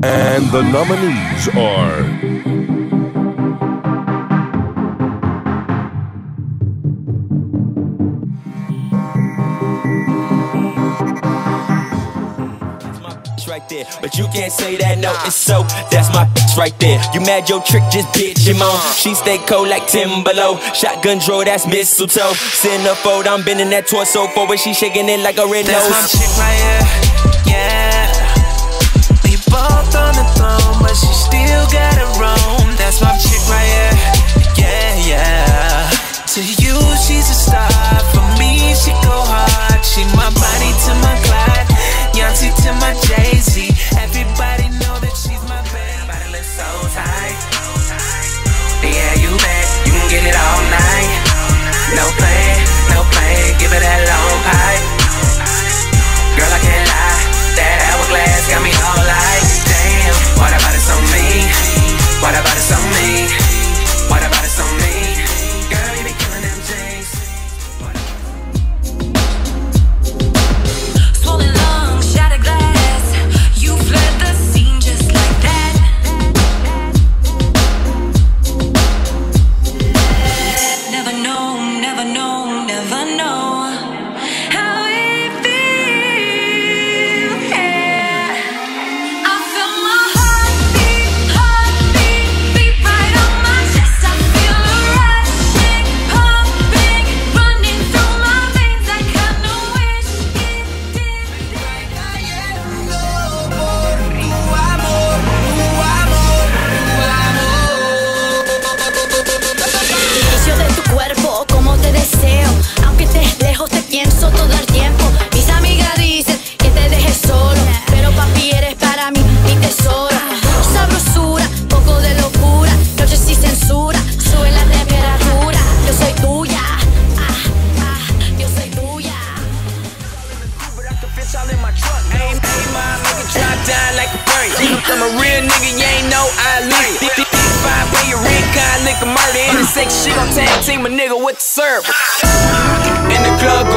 And the nominees are... But you can't say that no, it's so that's my bitch right there. You mad Your trick, just bitch him on. She stay cold like Timberlow. Shotgun draw, that's mistletoe. Centerfold, I'm bending that torso forward. She shaking it like a red nose. That's my chick right here. Yeah. never known, never known. I'm a real nigga, you ain't know I live. Like Five way your recon, lick a murder. In the shit, I'm tag team a nigga with the server. In the club,